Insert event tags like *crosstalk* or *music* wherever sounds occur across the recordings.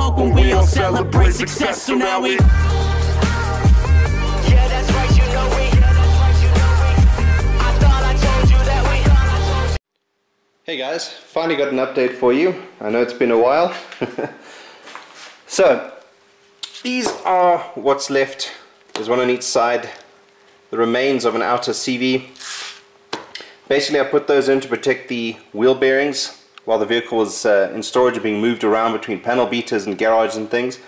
smoke when we all celebrate success. So now we. Yeah, that's right, you know we. Yeah, that's right, you know we. I thought I told you that we. Hey guys, finally got an update for you. I know it's been a while. *laughs* so, these are what's left. There's one on each side. The remains of an outer CV. Basically I put those in to protect the wheel bearings while the vehicle was uh, in storage and being moved around between panel beaters and garages and things.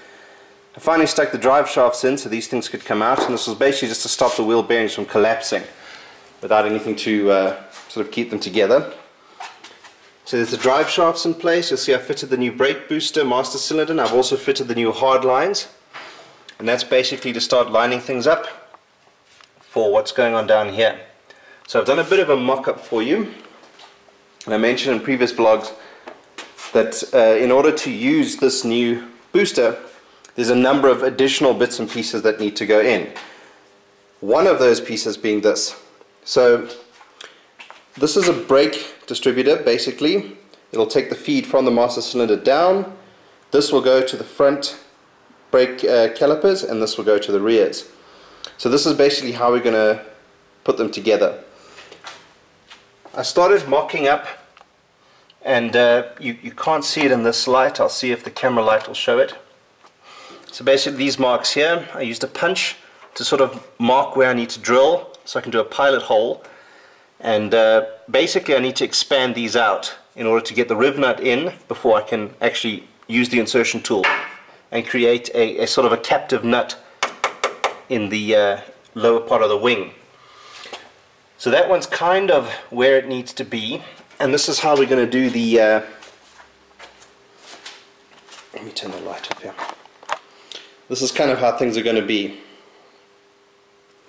I finally stuck the drive shafts in so these things could come out and this was basically just to stop the wheel bearings from collapsing without anything to uh, sort of keep them together. So there's the drive shafts in place. You'll see I fitted the new brake booster master cylinder and I've also fitted the new hard lines. And that's basically to start lining things up for what's going on down here. So I've done a bit of a mock-up for you. I mentioned in previous vlogs that uh, in order to use this new booster, there's a number of additional bits and pieces that need to go in. One of those pieces being this. So this is a brake distributor basically. It'll take the feed from the master cylinder down. This will go to the front brake uh, calipers and this will go to the rears. So this is basically how we're going to put them together. I started mocking up and uh, you, you can't see it in this light. I'll see if the camera light will show it. So basically these marks here, I used a punch to sort of mark where I need to drill so I can do a pilot hole and uh, basically I need to expand these out in order to get the riv nut in before I can actually use the insertion tool and create a, a sort of a captive nut in the uh, lower part of the wing. So that one's kind of where it needs to be and this is how we're going to do the uh, let me turn the light off here. This is kind of how things are going to be.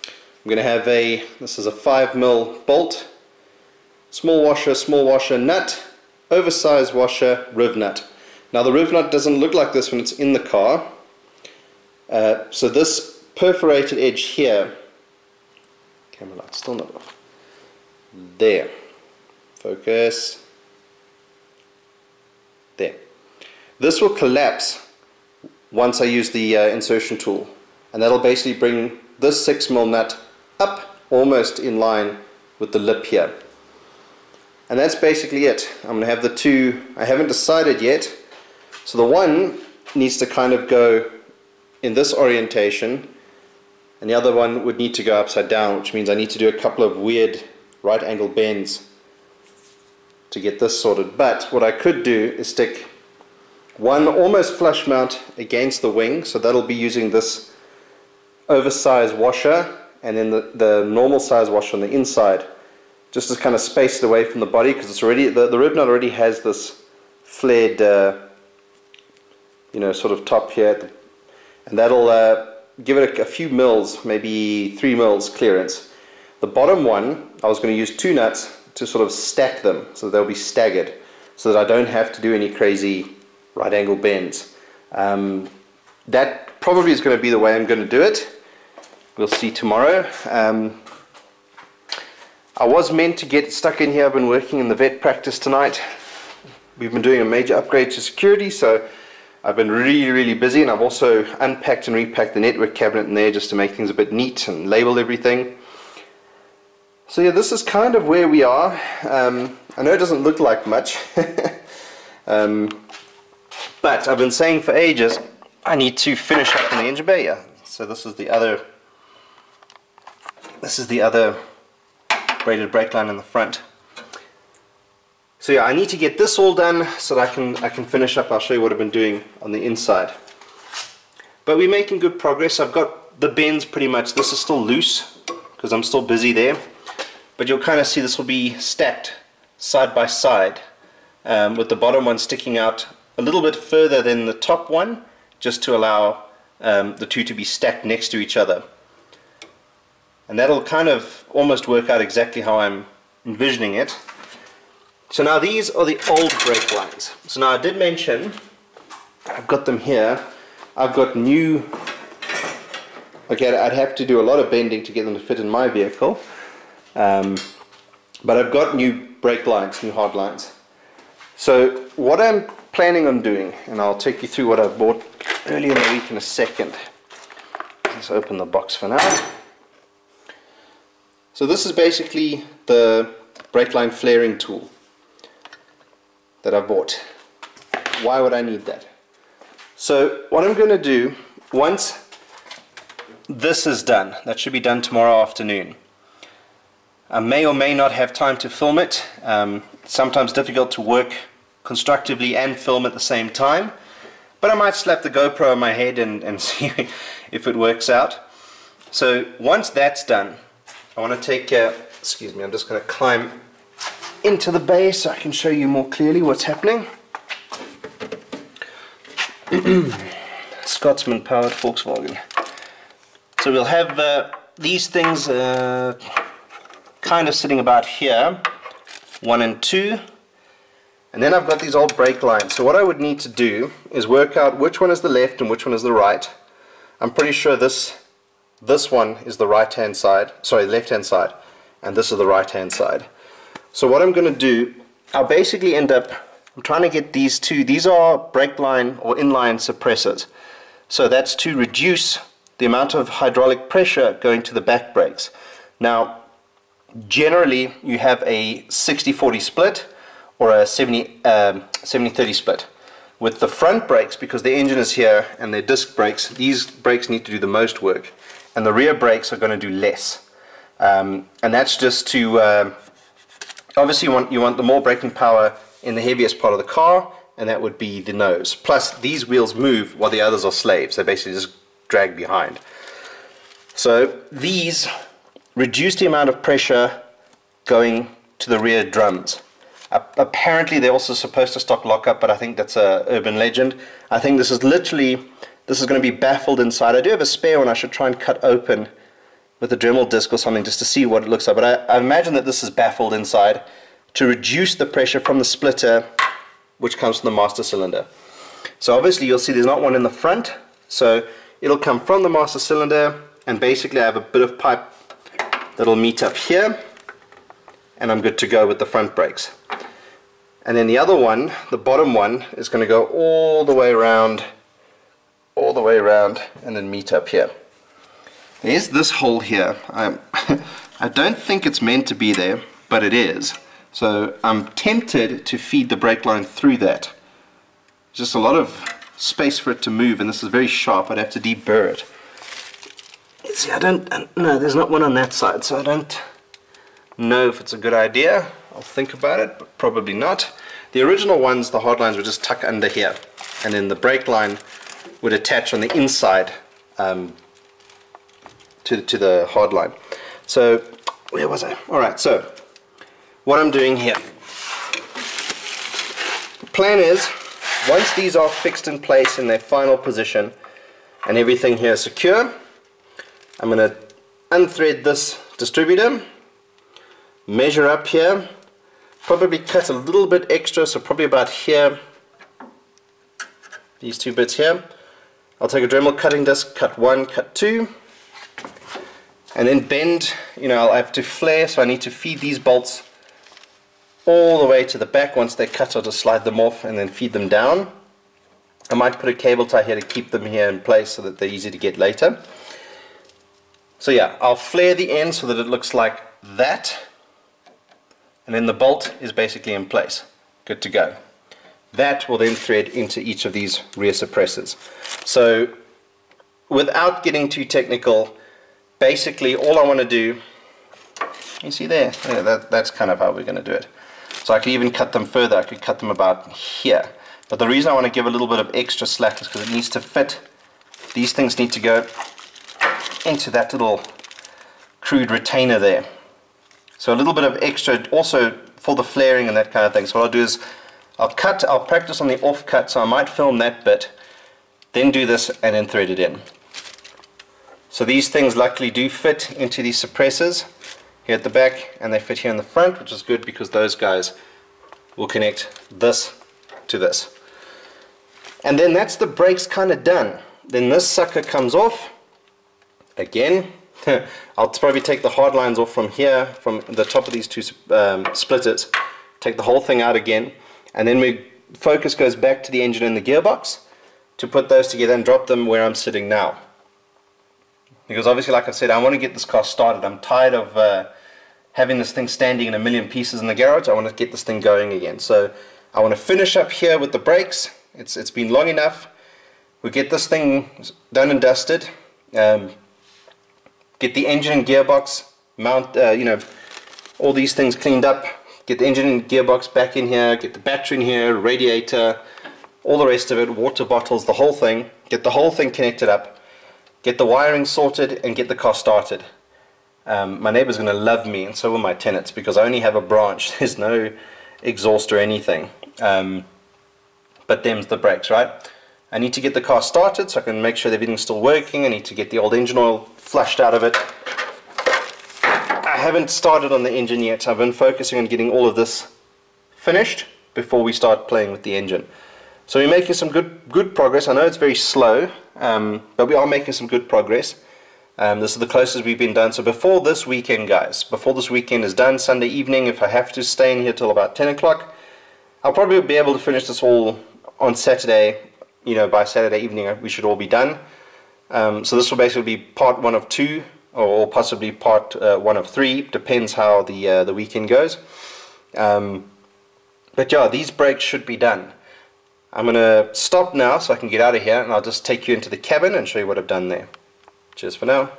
I'm going to have a this is a 5 mil bolt small washer small washer nut oversized washer riv nut. Now the riv nut doesn't look like this when it's in the car. Uh, so this perforated edge here camera light still not off there Focus. There. This will collapse once I use the uh, insertion tool. And that'll basically bring this 6 mil nut up almost in line with the lip here. And that's basically it. I'm going to have the two, I haven't decided yet. So the one needs to kind of go in this orientation and the other one would need to go upside down which means I need to do a couple of weird right angle bends to get this sorted. But what I could do is stick one almost flush mount against the wing, so that'll be using this oversized washer and then the, the normal size washer on the inside just to kind of space it away from the body because it's already the, the riv nut already has this flared uh, you know sort of top here and that'll uh, give it a, a, few mils maybe three mils clearance the bottom one I was going to use two nuts to sort of stack them so they'll be staggered so that I don't have to do any crazy right angle bends. Um, that probably is going to be the way I'm going to do it. We'll see tomorrow. Um, I was meant to get stuck in here. I've been working in the vet practice tonight. We've been doing a major upgrade to security, so I've been really, really busy, and I've also unpacked and repacked the network cabinet in there just to make things a bit neat and label everything. So yeah, this is kind of where we are. Um, I know it doesn't look like much, *laughs* um, but I've been saying for ages I need to finish up in the engine bay. Yeah. So this is the other. This is the other braided brake line in the front. So yeah, I need to get this all done so that I can I can finish up. I'll show you what I've been doing on the inside. But we're making good progress. I've got the bends pretty much. This is still loose because I'm still busy there but you'll kind of see this will be stacked side by side um, with the bottom one sticking out a little bit further than the top one just to allow um, the two to be stacked next to each other. And that'll kind of almost work out exactly how I'm envisioning it. So now these are the old brake lines. So now I did mention I've got them here. I've got new okay I'd have to do a lot of bending to get them to fit in my vehicle um, but I've got new brake lines, new hard lines. So what I'm planning on doing, and I'll take you through what I've bought earlier in the week in a second. Let's open the box for now. So this is basically the brake line flaring tool that I bought. Why would I need that? So what I'm going to do, once this is done, that should be done tomorrow afternoon. I may or may not have time to film it. Um, sometimes difficult to work constructively and film at the same time. But I might slap the GoPro on my head and, and *laughs* see if it works out. So once that's done, I want to take, uh, excuse me, I'm just going to climb into the bay so I can show you more clearly what's happening. *clears throat* Scotsman powered Volkswagen. So we'll have uh, these things uh, kind of sitting about here, one and two. And then I've got these old brake lines. So what I would need to do is work out which one is the left and which one is the right. I'm pretty sure this this one is the right hand side, sorry, left hand side, and this is the right hand side. So what I'm going to do, I'll basically end up, I'm trying to get these two, these are brake line or inline suppressors. So that's to reduce the amount of hydraulic pressure going to the back brakes. Now, generally you have a 60-40 split or a 70-30 um, split. With the front brakes, because the engine is here and they're disc brakes, these brakes need to do the most work and the rear brakes are going to do less. Um, and that's just to, uh, obviously you want, you want the more braking power in the heaviest part of the car, and that would be the nose. Plus these wheels move while the others are slaves, they basically just drag behind. So these reduce the amount of pressure going to the rear drums. Apparently they're also supposed to stock lockup, but I think that's a urban legend. I think this is literally this is going to be baffled inside. I do have a spare one I should try and cut open with a Dremel disc or something just to see what it looks like. But I, I imagine that this is baffled inside to reduce the pressure from the splitter which comes from the master cylinder. So obviously you'll see there's not one in the front. So it'll come from the master cylinder and basically I have a bit of pipe that'll meet up here and I'm good to go with the front brakes. And then the other one, the bottom one, is going to go all the way around all the way around and then meet up here. There's this hole here. I, *laughs* I don't think it's meant to be there, but it is. So I'm tempted to feed the brake line through that. Just a lot of space for it to move, and this is very sharp. I'd have to deburr it. See, I don't, no, there's not one on that side, so I don't know if it's a good idea. I'll think about it, but probably not. The original ones, the hard lines, would just tuck under here, and then the brake line would attach on the inside um, to, to the hard line. So where was I? Alright, so what I'm doing here. Plan is, once these are fixed in place in their final position and everything here secure, I'm going to unthread this distributor, measure up here, probably cut a little bit extra, so probably about here, these two bits here, I'll take a Dremel cutting disc, cut one, cut two, and then bend, you know, I'll have to flare, so I need to feed these bolts all the way to the back. Once they're cut, I'll just slide them off and then feed them down. I might put a cable tie here to keep them here in place so that they're easy to get later. So yeah, I'll flare the end so that it looks like that. And then the bolt is basically in place. Good to go. That will then thread into each of these rear suppressors. So without getting too technical, basically all I want to do, you see there, yeah, that, that's kind of how we're going to do it. So I could even cut them further, I could cut them about here. But the reason I want to give a little bit of extra slack is because it needs to fit, these things need to go into that little crude retainer there. So a little bit of extra also for the flaring and that kind of thing. So what I'll do is I'll cut, I'll practice on the off cut, so I might film that bit, then do this and then thread it in. So these things luckily do fit into these suppressors here at the back and they fit here in the front, which is good because those guys will connect this to this. And then that's the brakes kind of done. Then this sucker comes off. Again, *laughs* I'll probably take the hard lines off from here, from the top of these two um, splitters, take the whole thing out again, and then we focus goes back to the engine and the gearbox to put those together and drop them where I'm sitting now. Because obviously, like I said, I want to get this car started. I'm tired of uh, having this thing standing in a million pieces in the garage. I want to get this thing going again. So I want to finish up here with the brakes. It's, it's been long enough. We get this thing done and dusted. Um, get the engine and gearbox mount, uh, you know, all these things cleaned up. Get the engine and gearbox back in here. Get the battery in here, radiator, all the rest of it, water bottles, the whole thing. Get the whole thing connected up. Get the wiring sorted and get the car started. Um, my neighbor's going to love me and so will my tenants because I only have a branch. *laughs* There's no exhaust or anything. Um, but them's the brakes, right? I need to get the car started so I can make sure that everything's still working. I need to get the old engine oil flushed out of it. I haven't started on the engine yet. I've been focusing on getting all of this finished before we start playing with the engine. So we're making some good good progress. I know it's very slow, um, but we are making some good progress. Um, this is the closest we've been done. So before this weekend, guys, before this weekend is done, Sunday evening, if I have to stay in here till about 10 o'clock, I'll probably be able to finish this all on Saturday. You know, by Saturday evening, we should all be done. Um, so this will basically be part one of two, or possibly part uh, one of three. Depends how the uh, the weekend goes. Um, but yeah, these brakes should be done. I'm going to stop now so I can get out of here, and I'll just take you into the cabin and show you what I've done there. Cheers for now.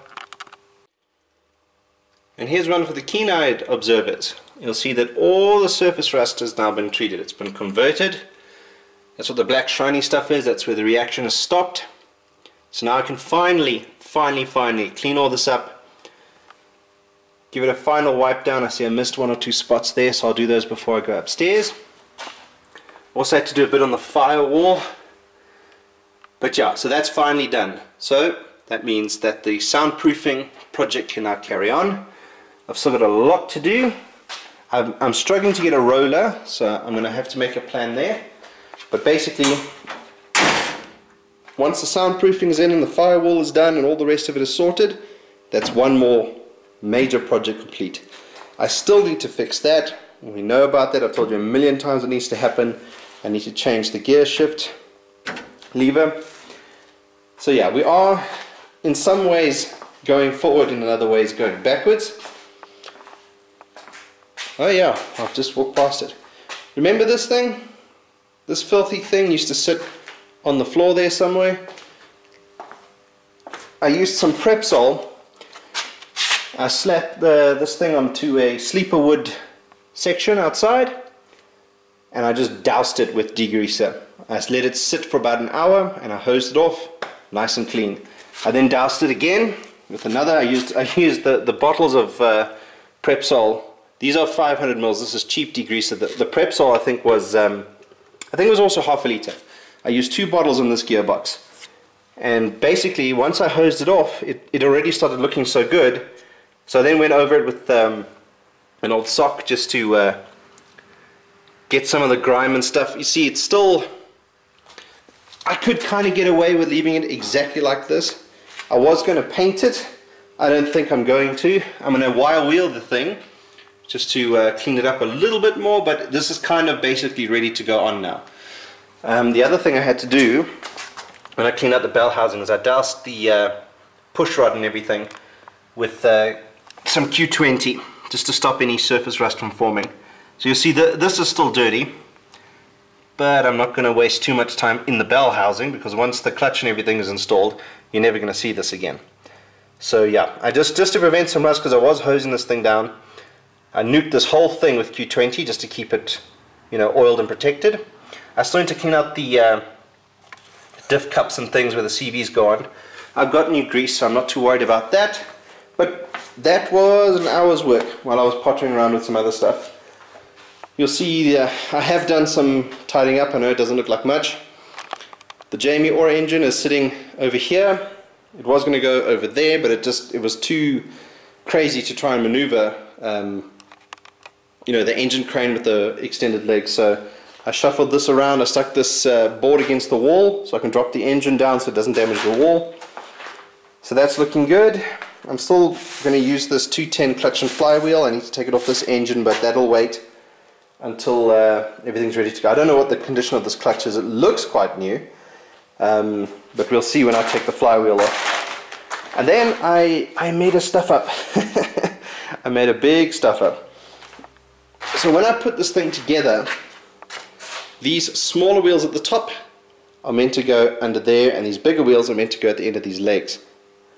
And here's one for the keen-eyed observers. You'll see that all the surface rust has now been treated. It's been converted. That's what the black shiny stuff is. That's where the reaction has stopped. So now I can finally, finally, finally clean all this up. Give it a final wipe down. I see I missed one or two spots there, so I'll do those before I go upstairs. Also had to do a bit on the firewall. But yeah, so that's finally done. So that means that the soundproofing project can now carry on. I've still got a lot to do. I'm, I'm struggling to get a roller, so I'm going to have to make a plan there. But basically, once the soundproofing is in and the firewall is done and all the rest of it is sorted, that's one more major project complete. I still need to fix that. We know about that. I've told you a million times it needs to happen. I need to change the gear shift lever. So yeah, we are in some ways going forward and in other ways going backwards. Oh yeah, I've just walked past it. Remember this thing? This filthy thing used to sit on the floor there somewhere. I used some Prepsol. I slapped the, this thing onto a sleeper wood section outside and I just doused it with degreaser. I let it sit for about an hour and I hosed it off nice and clean. I then doused it again with another. I used *laughs* I used the, the bottles of uh, Prepsol. These are 500 mils. This is cheap degreaser. The, the Prepsol I think was um, I think it was also half a liter. I used two bottles in this gearbox. And basically, once I hosed it off, it, it already started looking so good. So I then went over it with um, an old sock just to uh, get some of the grime and stuff. You see, it's still... I could kind of get away with leaving it exactly like this. I was going to paint it. I don't think I'm going to. I'm going to wire wheel the thing just to uh, clean it up a little bit more, but this is kind of basically ready to go on now. Um, the other thing I had to do when I cleaned out the bell housing is I doused the uh, push rod and everything with uh, some Q20 just to stop any surface rust from forming. So you'll see that this is still dirty, but I'm not going to waste too much time in the bell housing because once the clutch and everything is installed, you're never going to see this again. So yeah, I just, just to prevent some rust because I was hosing this thing down, I nuked this whole thing with Q20 just to keep it, you know, oiled and protected. I started to clean out the uh, diff cups and things where the CVs go on. I've got new grease, so I'm not too worried about that. But that was an hour's work while I was pottering around with some other stuff. You'll see uh, I have done some tidying up. I know it doesn't look like much. The Jamie Ora engine is sitting over here. It was going to go over there, but it just it was too crazy to try and maneuver. Um, you know, the engine crane with the extended legs. So I shuffled this around. I stuck this uh, board against the wall so I can drop the engine down so it doesn't damage the wall. So that's looking good. I'm still going to use this 210 clutch and flywheel. I need to take it off this engine, but that'll wait. until uh, everything's ready to go. I don't know what the condition of this clutch is. It looks quite new, um, but we'll see when I take the flywheel off. And then I, I made a stuff up. *laughs* I made a big stuff up. So when I put this thing together, these smaller wheels at the top are meant to go under there and these bigger wheels are meant to go at the end of these legs.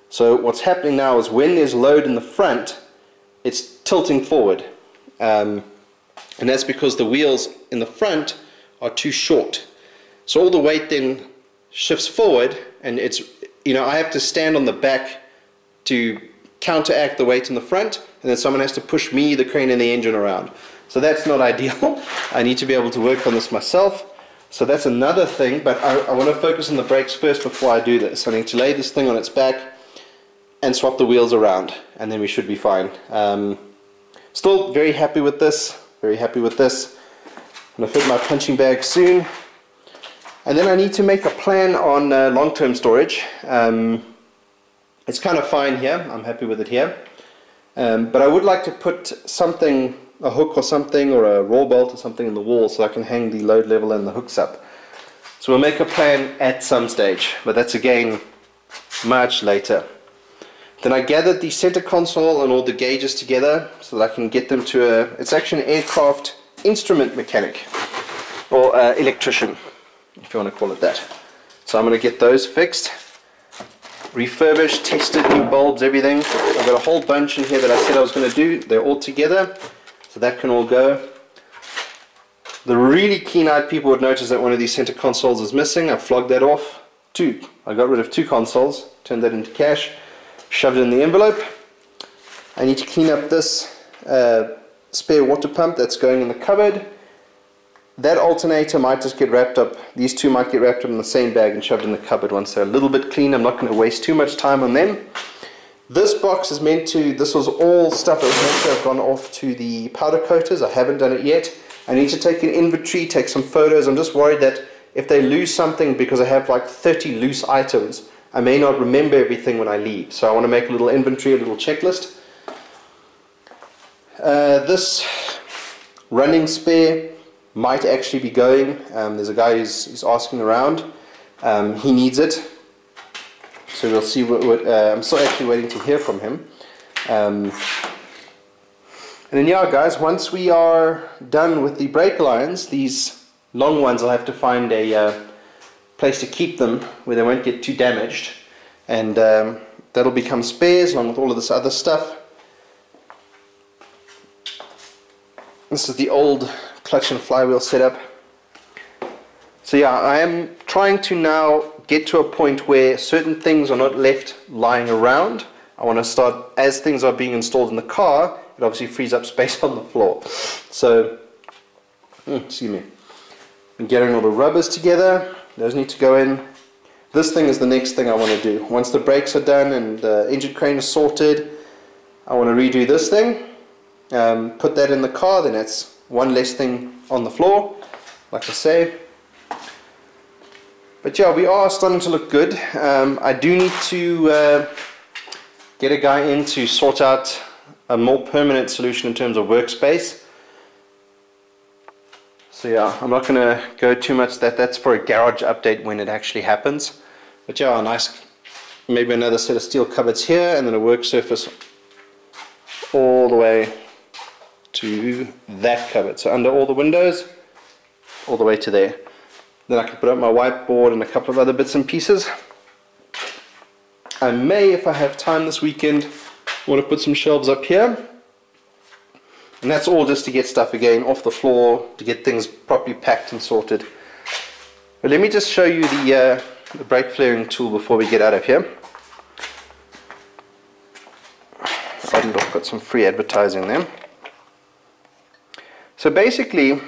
So what's happening now is when there's load in the front, it's tilting forward. Um, and that's because the wheels in the front are too short. So all the weight then shifts forward and it's, you know, I have to stand on the back to counteract the weight in the front and then someone has to push me, the crane and the engine around. So that's not ideal. *laughs* I need to be able to work on this myself. So that's another thing, but I, I want to focus on the brakes first before I do this. I need to lay this thing on its back and swap the wheels around and then we should be fine. Um, still very happy with this, very happy with this. I'm going to fit my punching bag soon. And then I need to make a plan on uh, long-term storage. Um, it's kind of fine here, I'm happy with it here. Um, but I would like to put something, a hook or something, or a raw bolt or something in the wall so I can hang the load level and the hooks up. So we'll make a plan at some stage, but that's again much later. Then I gathered the center console and all the gauges together so that I can get them to a, it's actually an aircraft instrument mechanic or uh, electrician if you want to call it that. So I'm going to get those fixed, refurbished, tested, new bulbs, everything. I've got a whole bunch in here that I said I was going to do. They're all together, so that can all go. The really keen-eyed people would notice that one of these center consoles is missing. I flogged that off. Two. I got rid of two consoles, turned that into cash, shoved it in the envelope. I need to clean up this uh, spare water pump that's going in the cupboard. That alternator might just get wrapped up, these two might get wrapped up in the same bag and shoved in the cupboard once they're a little bit clean. I'm not going to waste too much time on them. This box is meant to, this was all stuff that was meant to have gone off to the powder coaters. I haven't done it yet. I need to take an inventory, take some photos. I'm just worried that if they lose something because I have like 30 loose items, I may not remember everything when I leave. So I want to make a little inventory, a little checklist. Uh, this running spare might actually be going. Um, there's a guy who's, who's asking around. Um, he needs it. So we'll see what, what uh, I'm still actually waiting to hear from him. Um, and then yeah guys, once we are done with the brake lines, these long ones I'll have to find a uh, place to keep them where they won't get too damaged. And um, that'll become spares along with all of this other stuff. This is the old clutch and flywheel setup. So yeah, I am trying to now get to a point where certain things are not left lying around. I want to start, as things are being installed in the car, it obviously frees up space *laughs* on the floor. So, mm, excuse me. I'm getting all the rubbers together. Those need to go in. This thing is the next thing I want to do. Once the brakes are done and the engine crane is sorted, I want to redo this thing. Um, put that in the car, then it's one less thing on the floor, like I say. But yeah, we are starting to look good. Um, I do need to uh, get a guy in to sort out a more permanent solution in terms of workspace. So yeah, I'm not going to go too much that that's for a garage update when it actually happens. But yeah, a nice, maybe another set of steel cupboards here and then a work surface all the way to that cupboard. So under all the windows, all the way to there. Then I can put up my whiteboard and a couple of other bits and pieces. I may, if I have time this weekend, want to put some shelves up here. And that's all just to get stuff again off the floor, to get things properly packed and sorted. But let me just show you the, uh, the brake flaring tool before we get out of here. I've got some free advertising there. So basically,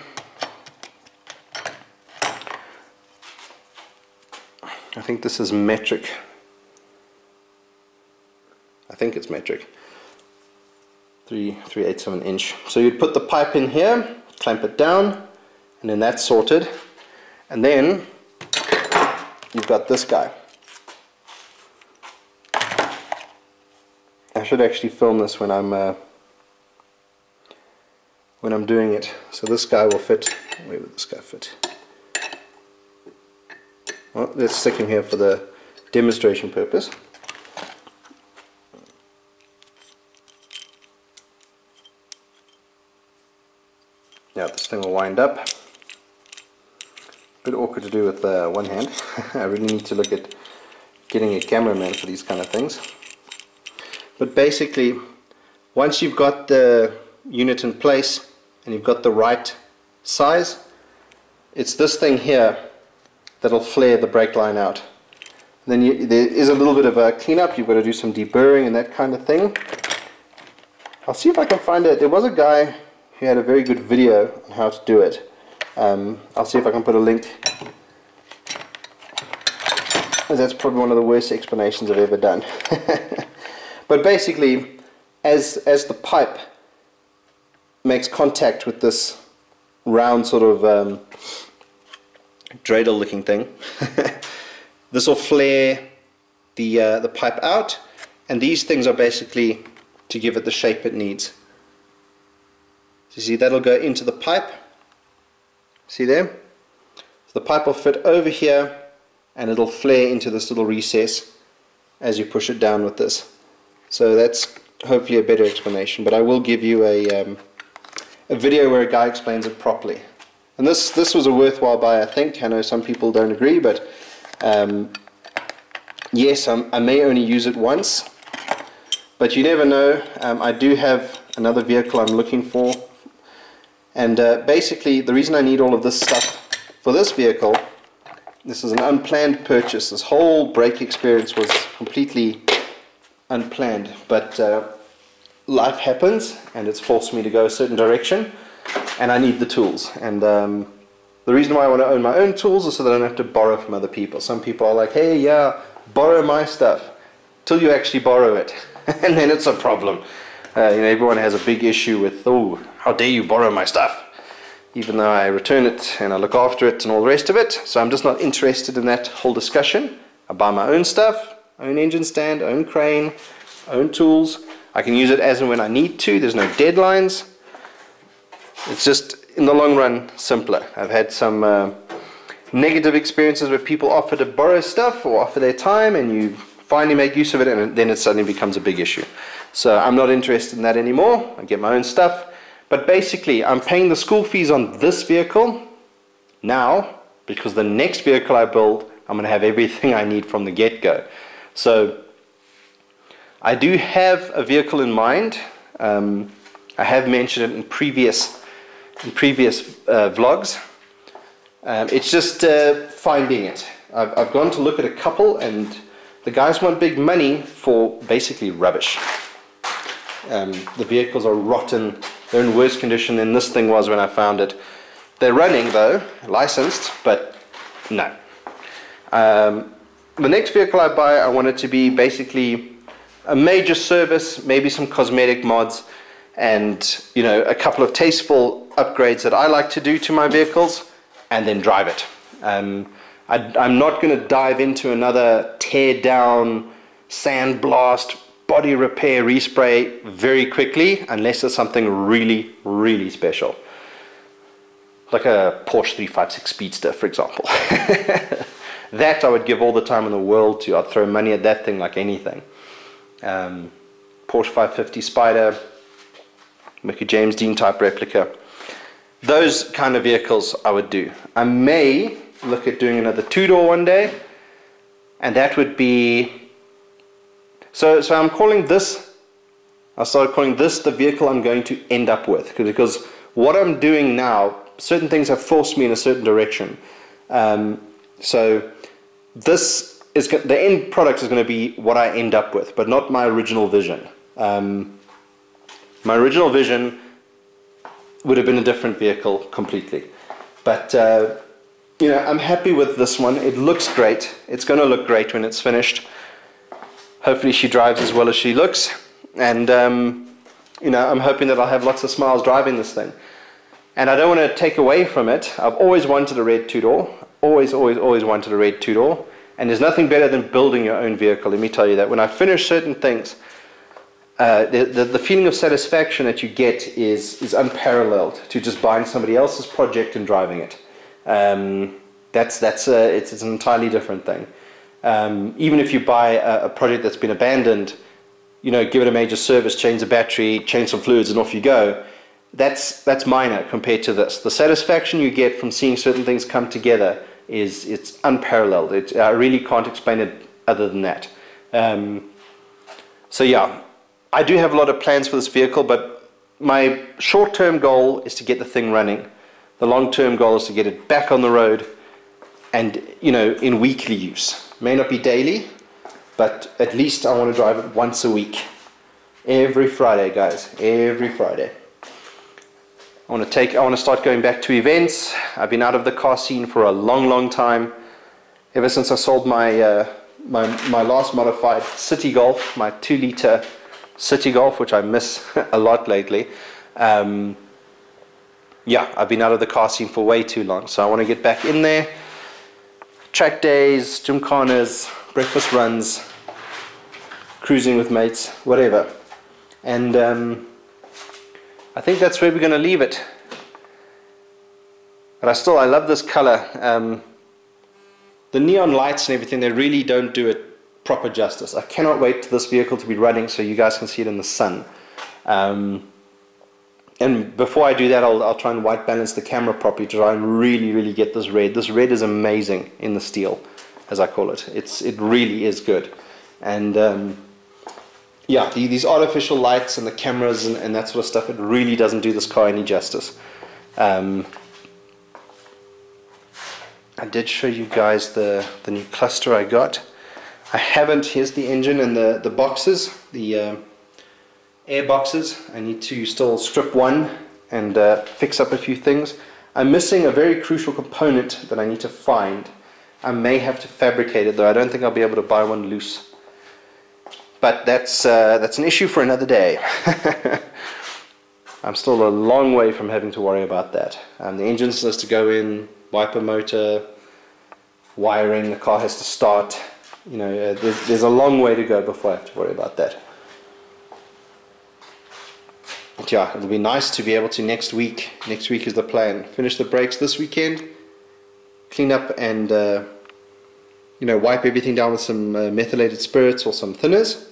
I think this is metric. I think it's metric. Three, three eighths of an inch. So you'd put the pipe in here, clamp it down, and then that's sorted. And then you've got this guy. I should actually film this when I'm uh, when I'm doing it. So this guy will fit, where would this guy fit? Well, let's stick him here for the demonstration purpose. Now this thing will wind up. Bit awkward to do with uh, one hand. *laughs* I really need to look at getting a cameraman for these kind of things. But basically, once you've got the unit in place and you've got the right size, it's this thing here that'll flare the brake line out. then you, there is a little bit of a cleanup, you've got to do some deburring and that kind of thing. I'll see if I can find it. There was a guy who had a very good video on how to do it. Um, I'll see if I can put a link. That's probably one of the worst explanations I've ever done. *laughs* but basically, as, as the pipe makes contact with this round sort of um, dreidel looking thing, *laughs* this will flare the, uh, the pipe out and these things are basically to give it the shape it needs. So you see that'll go into the pipe, see there? So the pipe will fit over here and it'll flare into this little recess as you push it down with this. So that's hopefully a better explanation, but I will give you a, um, a video where a guy explains it properly. And this, this was a worthwhile buy, I think. I know some people don't agree, but um, yes, I'm, i may only use it once, but you never know. Um, I do have another vehicle I'm looking for, and uh, basically the reason I need all of this stuff for this vehicle, this is an unplanned purchase. This whole brake experience was completely unplanned, but uh, life happens, and it's forced me to go a certain direction and I need the tools. And um, the reason why I want to own my own tools is so that I don't have to borrow from other people. Some people are like, hey, yeah, borrow my stuff, till you actually borrow it, *laughs* and then it's a problem. Uh, you know, everyone has a big issue with, oh, how dare you borrow my stuff? Even though I return it and I look after it and all the rest of it. So I'm just not interested in that whole discussion. I buy my own stuff, own engine stand, own crane, own tools. I can use it as and when I need to. There's no deadlines. It's just, in the long run, simpler. I've had some uh, negative experiences where people offer to borrow stuff or offer their time and you finally make use of it and then it suddenly becomes a big issue. So I'm not interested in that anymore. I get my own stuff. But basically, I'm paying the school fees on this vehicle now because the next vehicle I build, I'm going to have everything I need from the get-go. So I do have a vehicle in mind. Um, I have mentioned it in previous in previous uh, vlogs. Um, it's just uh, finding it. I've, I've gone to look at a couple and the guys want big money for basically rubbish. Um, the vehicles are rotten, they're in worse condition than this thing was when I found it. They're running though, licensed, but no. Um, the next vehicle I buy, I want it to be basically a major service, maybe some cosmetic mods, and you know a couple of tasteful upgrades that I like to do to my vehicles and then drive it. Um, I, am not going to dive into another tear down, sandblast, body repair, respray very quickly unless it's something really, really special. Like a Porsche 356 Speedster, for example. *laughs* that I would give all the time in the world to. I'd throw money at that thing like anything. Um, Porsche 550 Spider, make a James Dean type replica. Those kind of vehicles I would do. I may look at doing another two-door one day, and that would be, so, so I'm calling this, I started calling this the vehicle I'm going to end up with, because what I'm doing now, certain things have forced me in a certain direction. Um, so this is, the end product is going to be what I end up with, but not my original vision. Um, my original vision would have been a different vehicle completely. But, uh, you know, I'm happy with this one. It looks great. It's going to look great when it's finished. Hopefully she drives as well as she looks. And, um, you know, I'm hoping that I'll have lots of smiles driving this thing. And I don't want to take away from it. I've always wanted a red two-door. Always, always, always wanted a red two-door. And there's nothing better than building your own vehicle. Let me tell you that. When I finish certain things, uh, the, the, the feeling of satisfaction that you get is, is unparalleled to just buying somebody else's project and driving it. Um, that's, that's a, it's, it's an entirely different thing. Um, even if you buy a, a project that's been abandoned, you know, give it a major service, change the battery, change some fluids, and off you go. That's that's minor compared to this. The satisfaction you get from seeing certain things come together is it's unparalleled. It, I really can't explain it other than that. Um, so yeah, I do have a lot of plans for this vehicle, but my short-term goal is to get the thing running. The long-term goal is to get it back on the road, and you know, in weekly use. May not be daily, but at least I want to drive it once a week. Every Friday, guys. Every Friday. I want to take. I want to start going back to events. I've been out of the car scene for a long, long time. Ever since I sold my uh, my my last modified City Golf, my two-liter City Golf, which I miss *laughs* a lot lately. Um, yeah, I've been out of the car scene for way too long, so I want to get back in there. Track days, gymkhanas, breakfast runs, cruising with mates, whatever. And um, I think that's where we're going to leave it. But I still, I love this color. Um, the neon lights and everything, they really don't do it proper justice. I cannot wait for this vehicle to be running so you guys can see it in the sun. Um, and before I do that, I'll, I'll try and white balance the camera properly to try and really, really get this red. This red is amazing in the steel, as I call it. It's, it really is good. And um, yeah, the, these artificial lights and the cameras and, and, that sort of stuff, it really doesn't do this car any justice. Um, I did show you guys the, the new cluster I got. I haven't, here's the engine and the, the boxes, the uh, air boxes. I need to still strip one and uh, fix up a few things. I'm missing a very crucial component that I need to find. I may have to fabricate it though, I don't think I'll be able to buy one loose. But that's, uh, that's an issue for another day. *laughs* I'm still a long way from having to worry about that. Um, the engine still has to go in, wiper motor, wiring, the car has to start. You know, uh, there's, there's a long way to go before I have to worry about that. But yeah, it'll be nice to be able to next week, next week is the plan, finish the brakes this weekend, clean up and uh, you know, wipe everything down with some uh, methylated spirits or some thinners,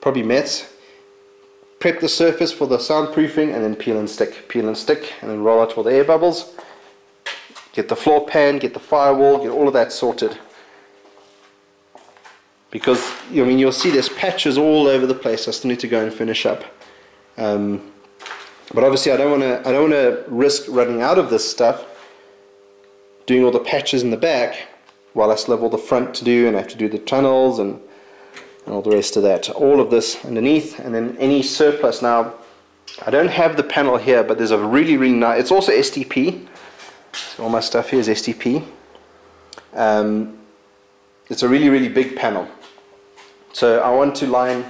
probably meths. Prep the surface for the soundproofing and then peel and stick, peel and stick, and then roll out all the air bubbles. Get the floor pan, get the firewall, get all of that sorted. Because, I mean, you'll see there's patches all over the place I still need to go and finish up. Um, but obviously I don't want to I don't want to risk running out of this stuff doing all the patches in the back while I still have all the front to do and I have to do the tunnels and, and all the rest of that. All of this underneath and then any surplus. Now, I don't have the panel here, but there's a really, really nice, it's also STP. So all my stuff here is STP. Um, it's a really, really big panel. So I want to line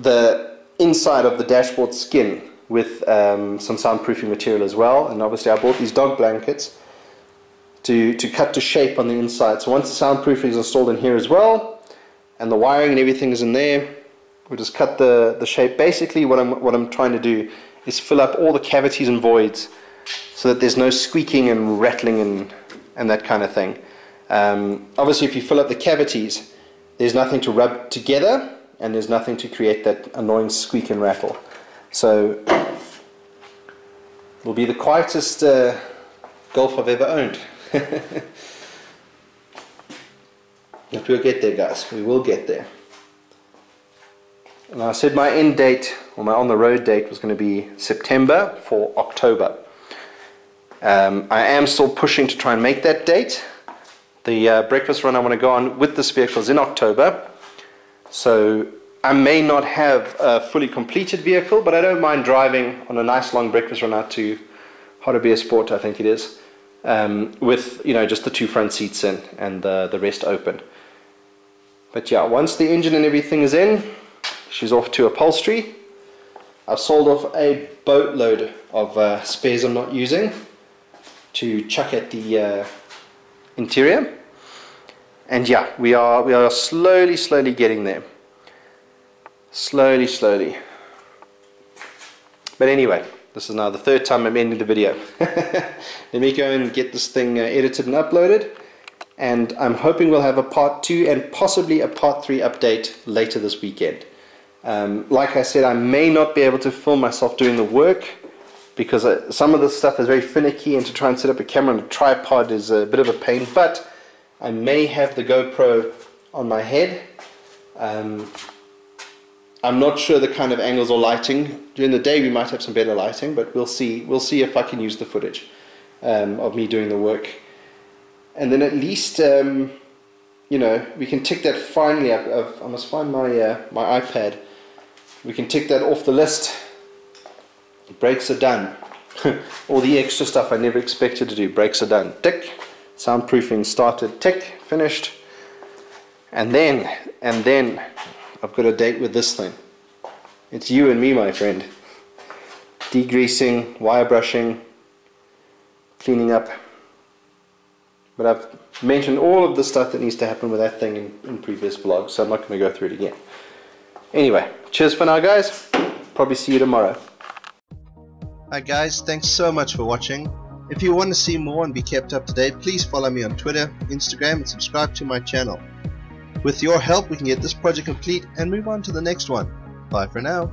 the inside of the dashboard skin with um, some soundproofing material as well. And obviously I bought these dog blankets to, to cut to shape on the inside. So once the soundproofing is installed in here as well, and the wiring and everything is in there, we'll just cut the, the shape. Basically what I'm, what I'm trying to do is fill up all the cavities and voids so that there's no squeaking and rattling and, and that kind of thing. Um, obviously if you fill up the cavities, there's nothing to rub together and there's nothing to create that annoying squeak and rattle. So it will be the quietest uh, Golf I've ever owned. *laughs* but we'll get there guys, we will get there. And I said my end date, or my on the road date was going to be September for October. Um, I am still pushing to try and make that date. The uh, breakfast run I want to go on with this vehicle is in October. So I may not have a fully completed vehicle, but I don't mind driving on a nice long breakfast run out to Hartbeespoort, I think it is um, with you know just the two front seats in and the, the rest open. But yeah, once the engine and everything is in, she's off to upholstery. I've sold off a boatload of uh, spares I'm not using to chuck at the uh, interior. And yeah, we are we are slowly, slowly getting there. slowly, slowly. But anyway, this is now the third time I'm ending the video. *laughs* Let me go and get this thing uh, edited and uploaded. And I'm hoping we'll have a part two and possibly a part three update later this weekend. Um, like I said, I may not be able to film myself doing the work because uh, some of this stuff is very finicky and to try and set up a camera on a tripod is a bit of a pain. But I may have the GoPro on my head. Um, I'm not sure the kind of angles or lighting. During the day we might have some better lighting, but we'll see. We'll see if I can use the footage um, of me doing the work. And then at least, um, you know, we can tick that finally. I've, I've, i must find my, uh, my iPad. We can tick that off the list. Brakes are done. *laughs* All the extra stuff I never expected to do. Brakes are done. Tick. Soundproofing started. Tick. Finished. And then, and then, I've got a date with this thing. It's you and me, my friend. Degreasing, wire brushing, cleaning up. But I've mentioned all of the stuff that needs to happen with that thing in, in previous vlogs, so I'm not going to go through it again. Anyway, cheers for now, guys. Probably see you tomorrow. Hi, guys. Thanks so much for watching. If you want to see more and be kept up to date, please follow me on Twitter, Instagram, and subscribe to my channel. With your help, we can get this project complete and move on to the next one. Bye for now.